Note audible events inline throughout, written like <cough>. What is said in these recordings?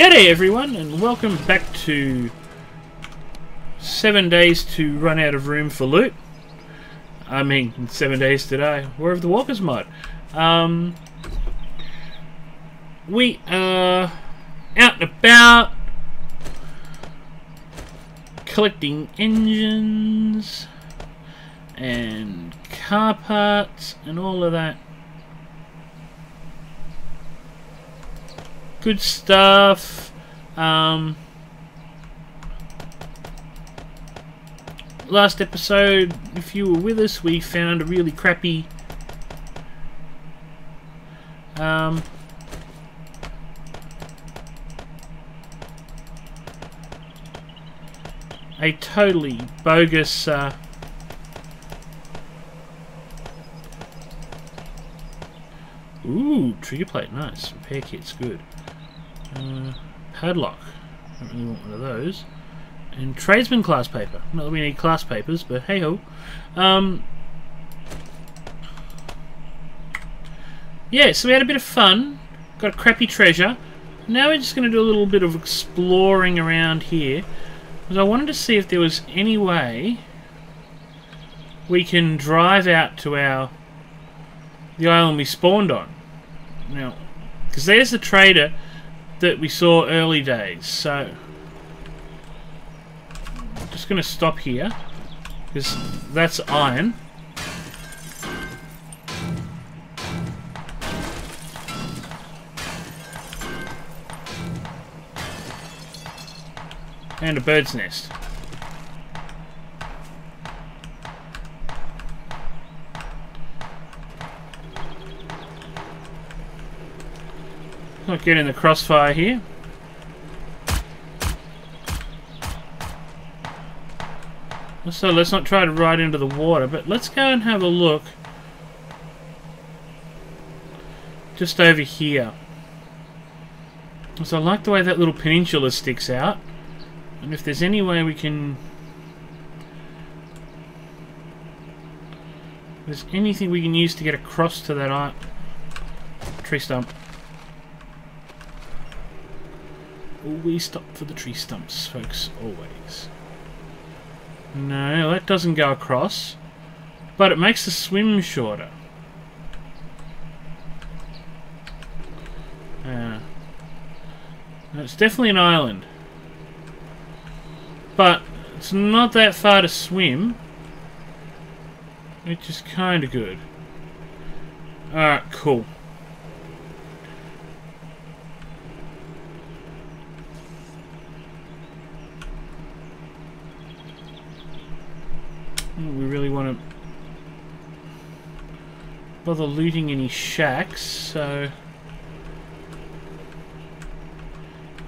G'day everyone and welcome back to 7 days to run out of room for loot. I mean 7 Days to Die. War of the Walkers mod. Um, we are out and about collecting engines and car parts and all of that good stuff. Um, last episode, if you were with us, we found a really crappy um, a totally bogus uh, Ooh, trigger plate, nice. Repair kit's good. Uh, padlock. Don't really want one of those. And tradesman class paper. Not that we need class papers, but hey ho. Um, yeah, so we had a bit of fun. Got a crappy treasure. Now we're just going to do a little bit of exploring around here. Because I wanted to see if there was any way we can drive out to our the island we spawned on. Now, because there's the trader that we saw early days. So, I'm just going to stop here because that's iron. And a bird's nest. Not getting the crossfire here. So let's not try to ride into the water, but let's go and have a look just over here. So I like the way that little peninsula sticks out. And if there's any way we can... If there's anything we can use to get across to that tree stump. Always stop for the tree stumps, folks. Always. No, that doesn't go across. But it makes the swim shorter. Yeah. It's definitely an island. But it's not that far to swim. Which is kind of good. Alright, cool. We really want to bother looting any shacks, so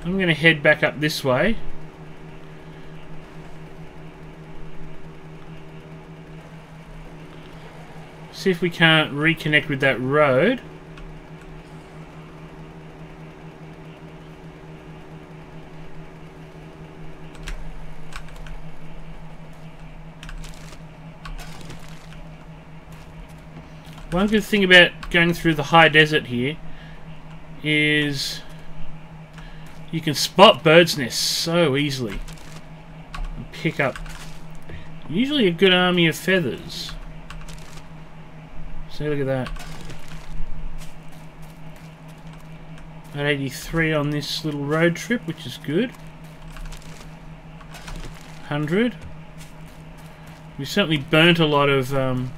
I'm going to head back up this way. See if we can't reconnect with that road. One good thing about going through the high desert here is you can spot birds' nests so easily and pick up usually a good army of feathers. So look at that. At 83 on this little road trip, which is good. 100. We certainly burnt a lot of um,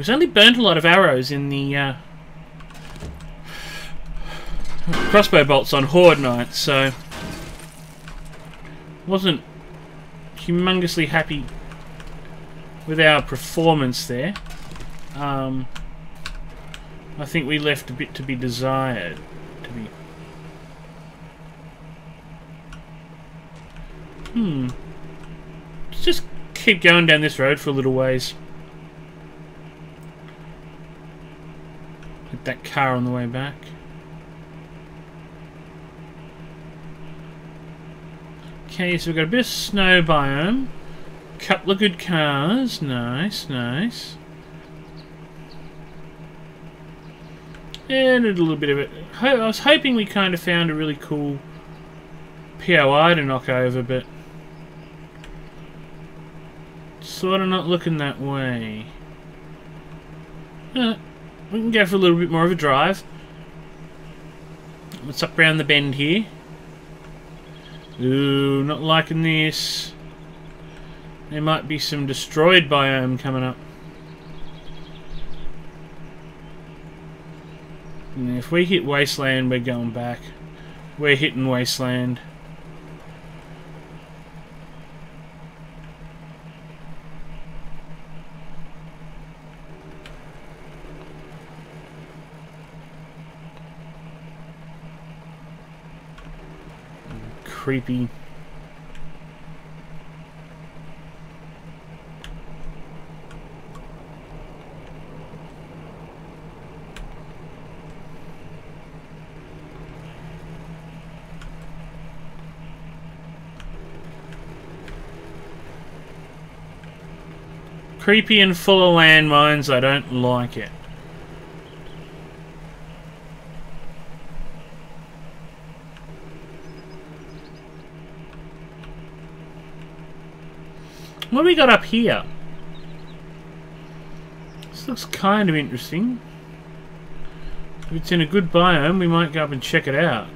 We certainly burnt a lot of arrows in the uh, crossbow bolts on Horde Night, so wasn't humongously happy with our performance there. Um, I think we left a bit to be desired. To be. Hmm. Let's just keep going down this road for a little ways. That car on the way back. Okay, so we've got a bit of snow biome. Couple of good cars. Nice, nice. And a little bit of it. I was hoping we kind of found a really cool POI to knock over, but sort of not looking that way. Uh, we can go for a little bit more of a drive. What's up around the bend here? Ooh, not liking this. There might be some destroyed biome coming up. And if we hit wasteland, we're going back. We're hitting wasteland. Creepy. Creepy and full of landmines, I don't like it. What we got up here? This looks kind of interesting. If it's in a good biome, we might go up and check it out.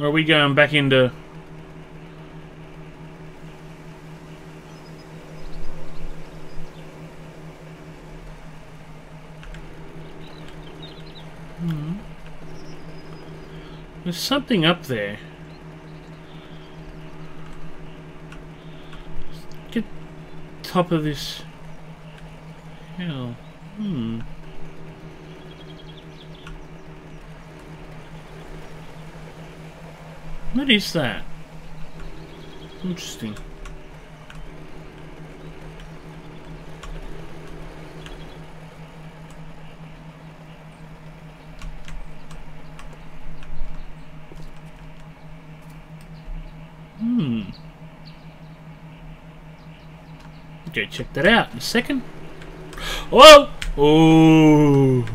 Or are we going back into... Hmm. There's something up there. Top of this hill. Hmm. What is that? Interesting. Go check that out in a second. Whoa! Oh!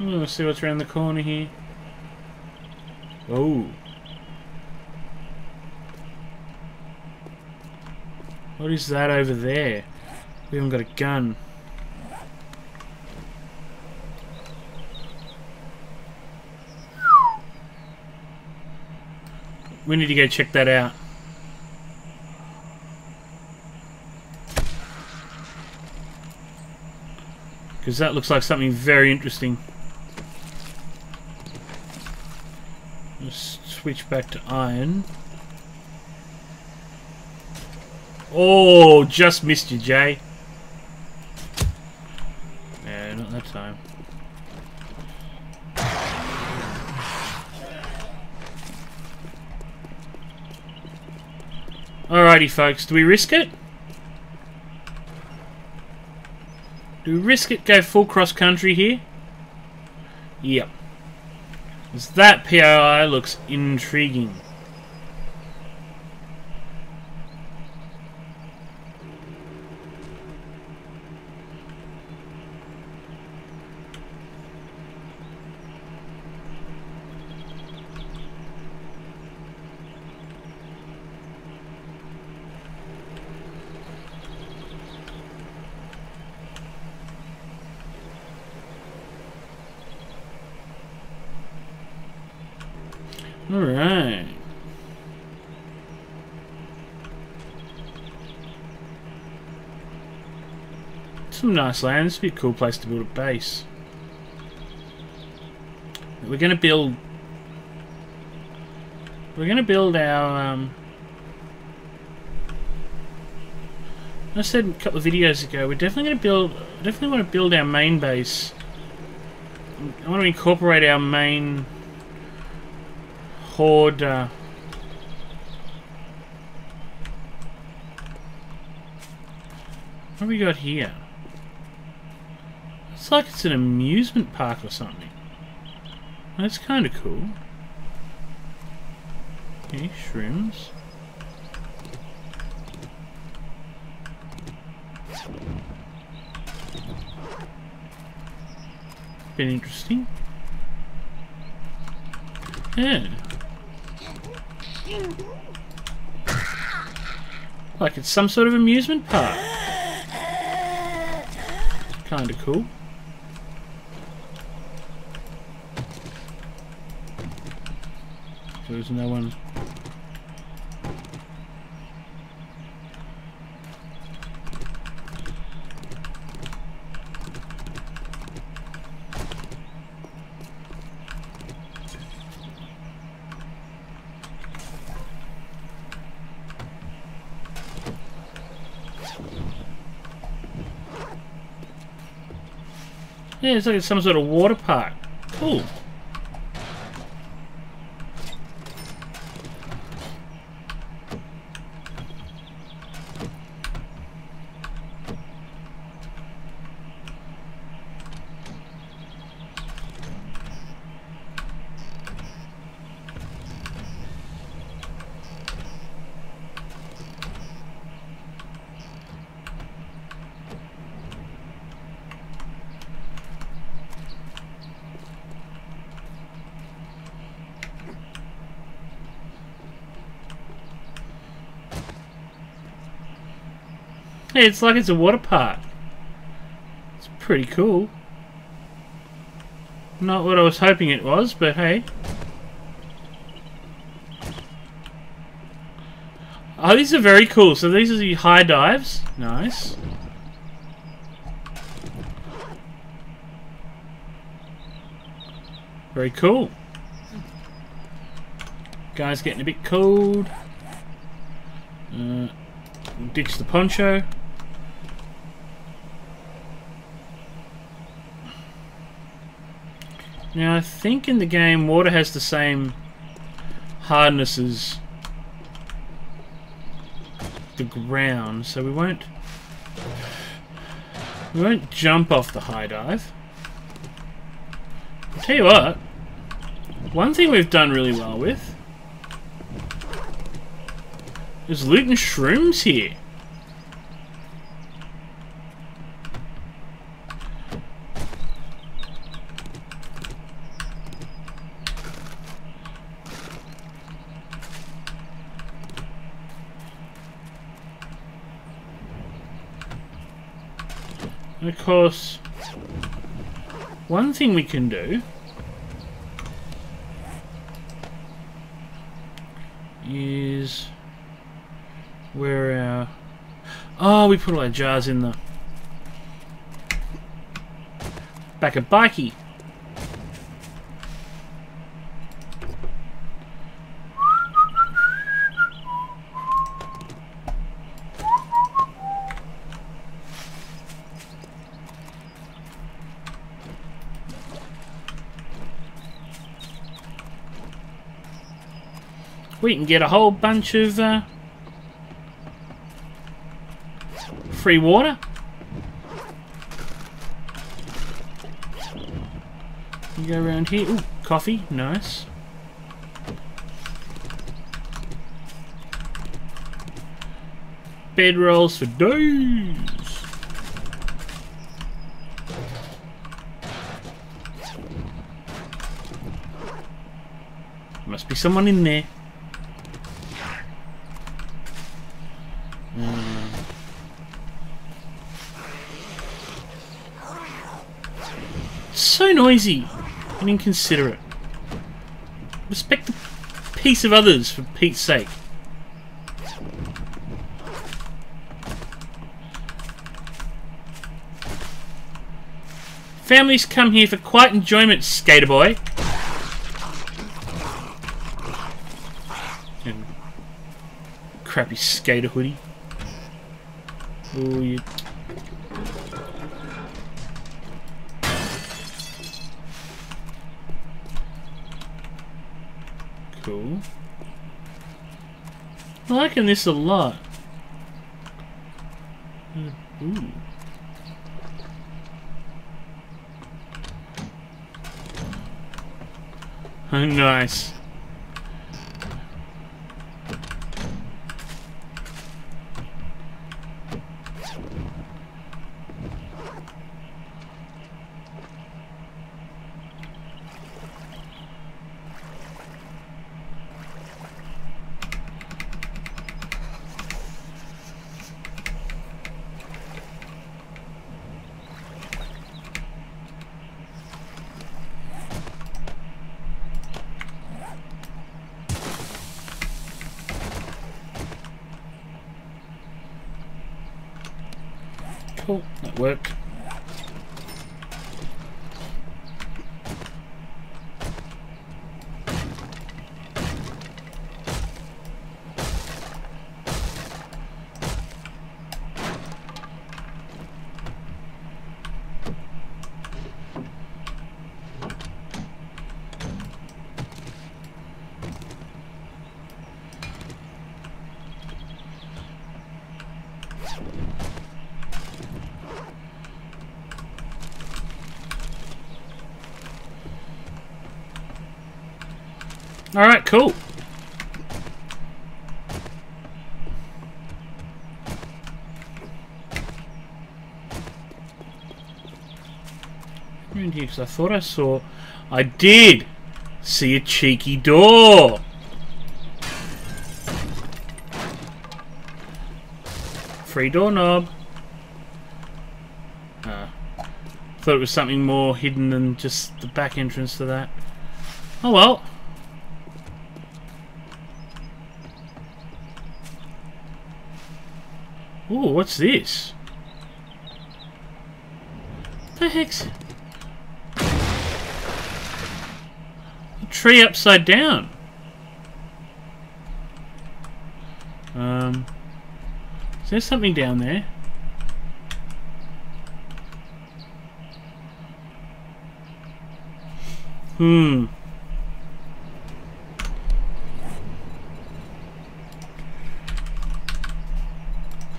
Let's see what's around the corner here. Oh. What is that over there? We haven't got a gun. We need to go check that out. Because that looks like something very interesting. Let's switch back to iron. Oh, just missed you, Jay. Alrighty, folks. Do we risk it? Do we risk it, go full cross-country here? Yep. Because that POI looks intriguing. Alright. Some nice land. This would be a cool place to build a base. We're going to build... We're going to build our... Um, I said a couple of videos ago, we're definitely going to build... definitely want to build our main base. I want to incorporate our main Uh, what have we got here? It's like it's an amusement park or something. That's kind of cool. Okay, shrooms. Been interesting. Yeah. Like it's some sort of amusement park. Kinda cool. There's no one. It's like some sort of water park. Cool. Yeah, <laughs> it's like it's a water park. It's pretty cool. Not what I was hoping it was, but hey. Oh, these are very cool. So these are the high dives. Nice. Very cool. Guys getting a bit cold. Uh, ditch the poncho. Now I think in the game water has the same hardness as the ground, so we won't we won't jump off the high dive. I'll tell you what, one thing we've done really well with is looting shrooms here. And of course, one thing we can do is where our oh we put all our jars in the back of bikey. We can get a whole bunch of uh, free water. You go around here. Ooh, coffee. Nice. Bed rolls for days. Must be someone in there. Noisy and inconsiderate. Respect the peace of others, for Pete's sake. Families come here for quiet enjoyment, skater boy. And crappy skater hoodie. Oh, you liking this a lot. Hmm. Ooh. nice. Cool, that worked. Alright, cool. Because I thought I saw... I did see a cheeky door! Free doorknob. Uh, thought it was something more hidden than just the back entrance to that. Oh well. Ooh, what's this? The heck's... A tree upside down. Um... Is there something down there? Hmm.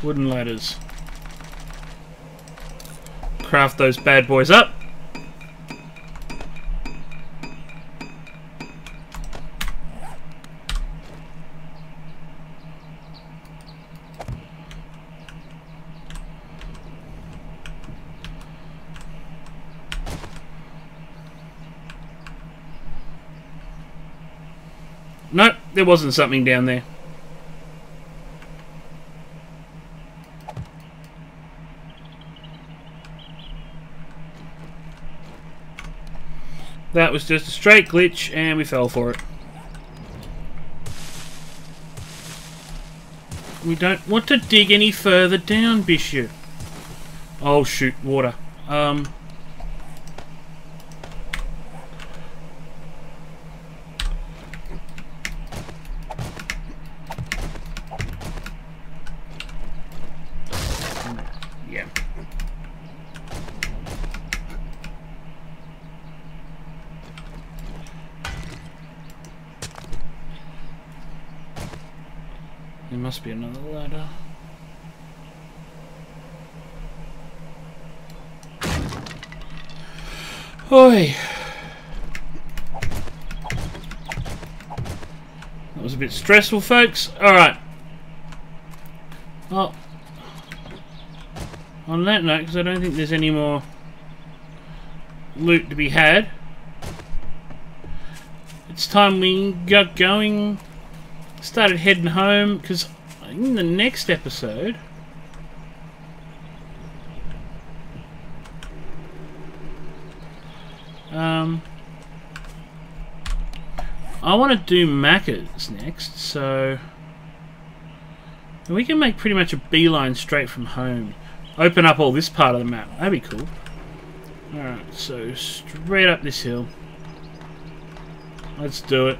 Wooden ladders. Craft those bad boys up. Nope, there wasn't something down there. That was just a straight glitch and we fell for it. We don't want to dig any further down, Bishop. Oh shoot, water. Um... must be another ladder. Oi! That was a bit stressful, folks. Alright. Well, on that note, because I don't think there's any more loot to be had, it's time we got going started heading home because in the next episode um I want to do Macca's next so we can make pretty much a beeline straight from home. Open up all this part of the map. That'd be cool. Alright so straight up this hill. Let's do it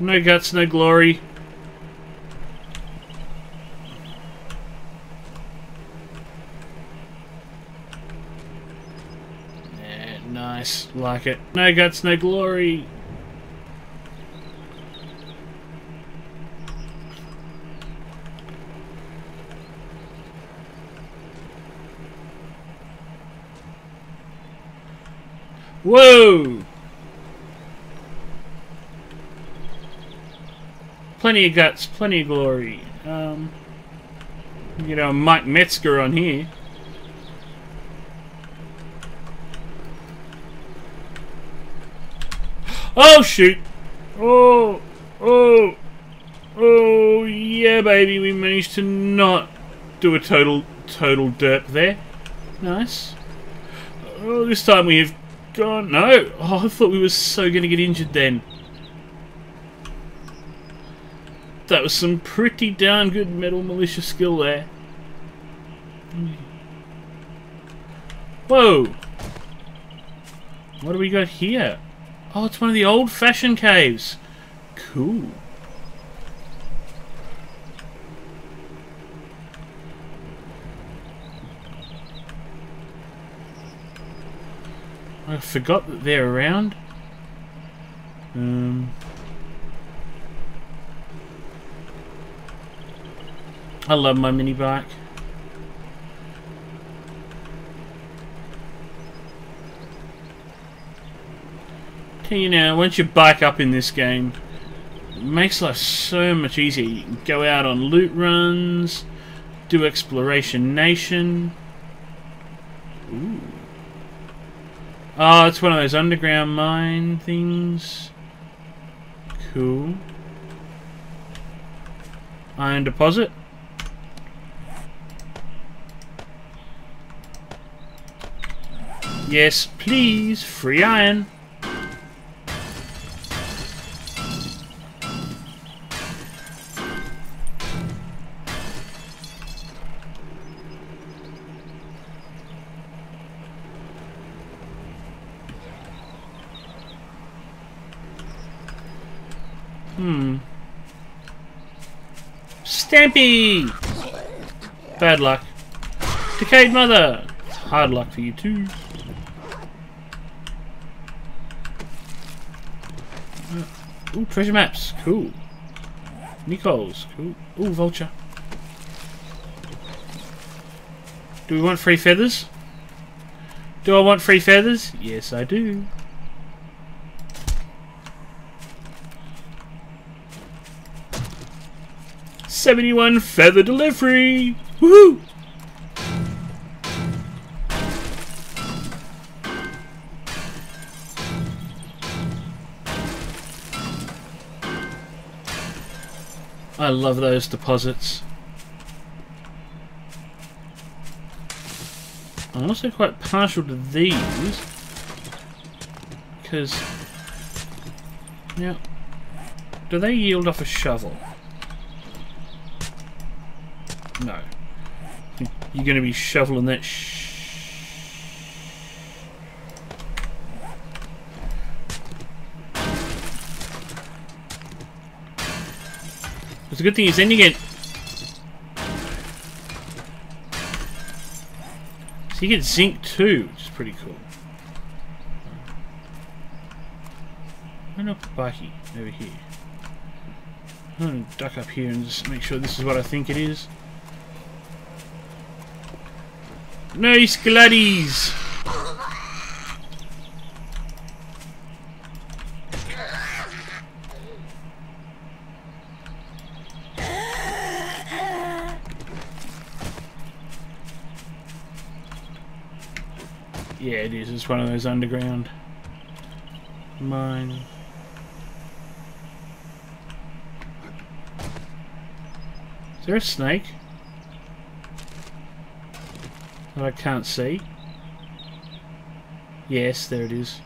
No guts, no glory. Yeah, nice, like it. No guts, no glory. Whoa! Plenty of guts, plenty of glory. Um, you know, Mike Metzger on here. Oh, shoot! Oh! Oh! Oh, yeah, baby, we managed to not do a total, total derp there. Nice. Oh, this time we have gone... No! Oh, I thought we were so going to get injured then. That was some pretty darn good Metal Mulisha skill there. Whoa! What do we got here? Oh, it's one of the old-fashioned caves. Cool. I forgot that they're around. Um, I love my mini bike. Tell you now, once you bike up in this game, it makes life so much easier. You can go out on loot runs, do exploration nation. Ooh. Oh, it's one of those underground mine things. Cool. Iron deposit. Yes, please. Free iron. Hmm. Stampy! Bad luck. Decayed Mother! Hard luck for you too. Ooh, treasure maps. Cool. Nicole's. Cool. Ooh, vulture. Do we want free feathers? Do I want free feathers? Yes, I do. Seventy-one feather delivery. Woohoo! I love those deposits. I'm also quite partial to these because now do they yield off a shovel? No. You're going to be shoveling that The good thing then you get... So you get zinc too, which is pretty cool. Why not Baki over here? I'm to duck up here and just make sure this is what I think it is. Nice gladdies! Is. One of those underground mine. Is there a snake? That I can't see? Yes, there it is.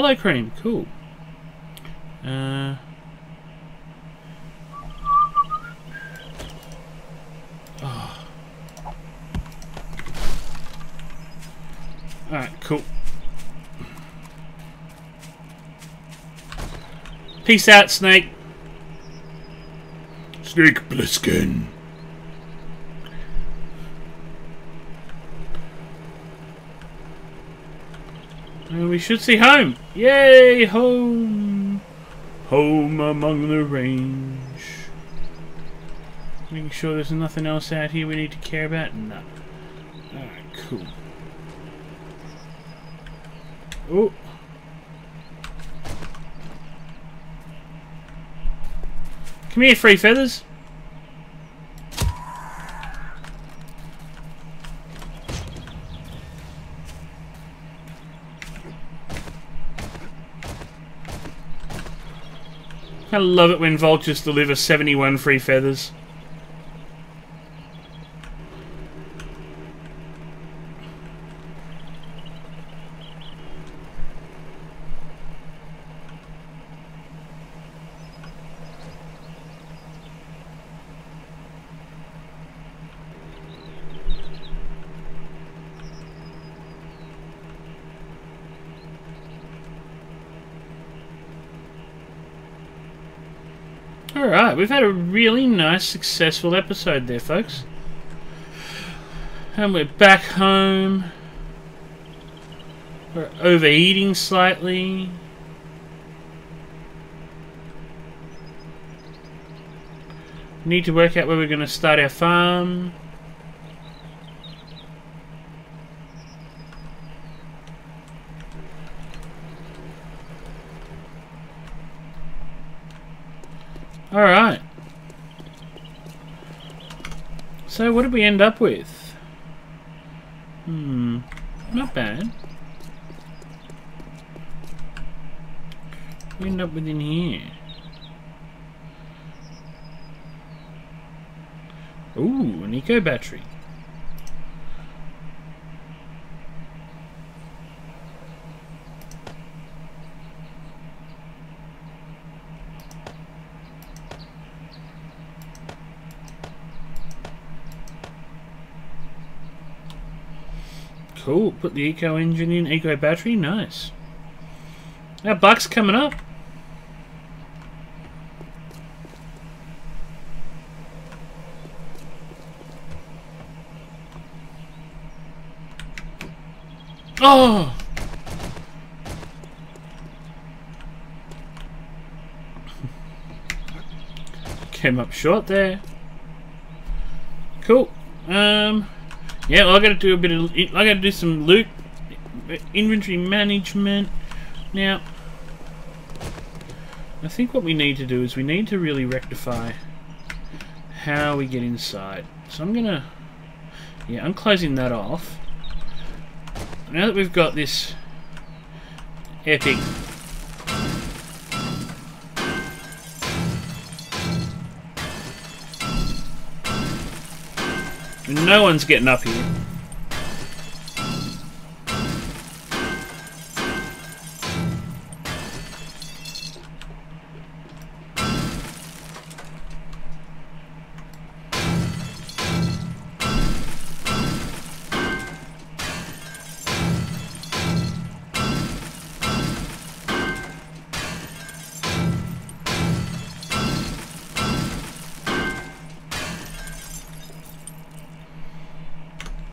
Hello, cream. Cool. Uh, oh. Alright, cool. Peace out, Snake. Snake Plissken. And we should see home. Yay, home. Home among the range. Making sure there's nothing else out here we need to care about? No. Alright, cool. Oh. Come here, Free Feathers. I love it when vultures deliver 71 free feathers. Alright, we've had a really nice, successful episode there, folks. And we're back home. We're overeating slightly. Need to work out where we're going to start our farm. Alright. So what did we end up with? Hmm. Not bad. We end up within here. Ooh, an eco battery. Cool. Put the eco engine in, eco battery. Nice. Our buck's coming up. Oh! <laughs> Came up short there. Cool. Um, yeah, well, I got to do a bit of. I got to do some loot, inventory management. Now, I think what we need to do is we need to really rectify how we get inside. So I'm gonna, yeah, I'm closing that off. Now that we've got this epic No one's getting up here.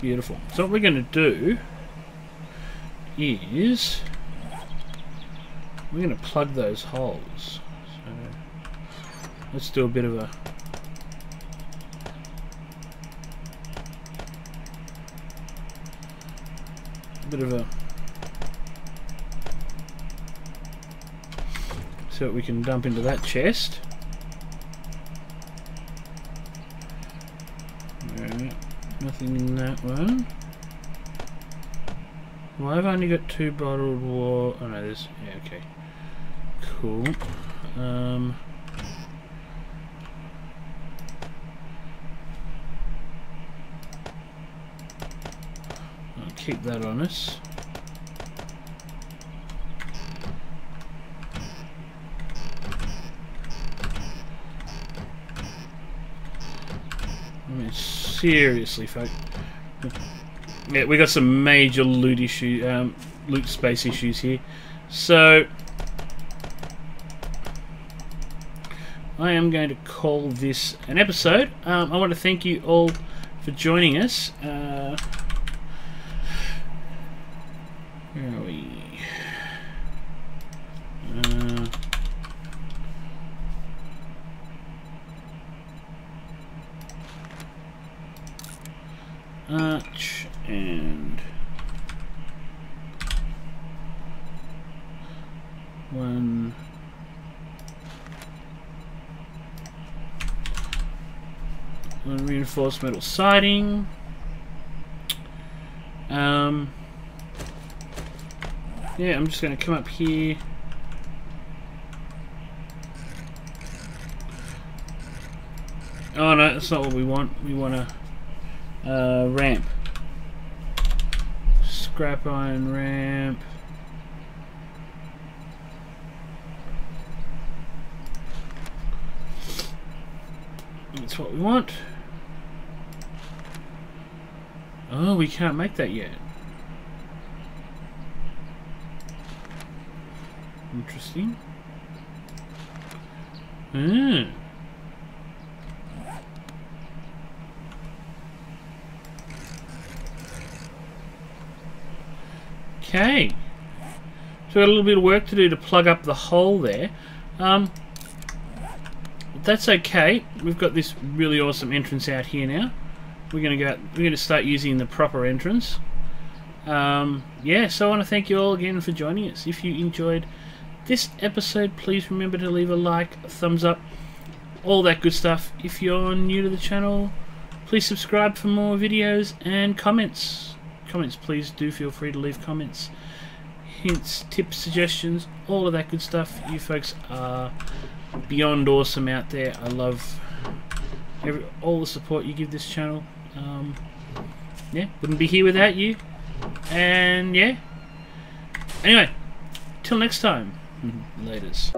Beautiful. So what we're going to do is we're going to plug those holes. So let's do a bit of a bit of a so we can dump into that chest. In that one. Well, I've only got two bottled water. Oh no, there's. Yeah, okay. Cool. Um. Keep that on us. Seriously, folks. Yeah, we got some major loot issue, um, loot space issues here. So, I am going to call this an episode. Um, I want to thank you all for joining us. Uh, where are we? Uh, arch and one one reinforced metal siding um yeah I'm just gonna come up here oh no that's not what we want we want a uh, ramp. Scrap iron ramp. That's what we want. Oh, we can't make that yet. Interesting. Hmm. Okay. So we've got a little bit of work to do to plug up the hole there. Um, that's okay. We've got this really awesome entrance out here now. We're gonna go. We're gonna start using the proper entrance. Um, yeah. So I want to thank you all again for joining us. If you enjoyed this episode, please remember to leave a like, a thumbs up, all that good stuff. If you're new to the channel, please subscribe for more videos and comments comments, please do feel free to leave comments, hints, tips, suggestions, all of that good stuff. You folks are beyond awesome out there. I love every, all the support you give this channel. Um, yeah, wouldn't be here without you. And yeah. Anyway, till next time. <laughs> Laters.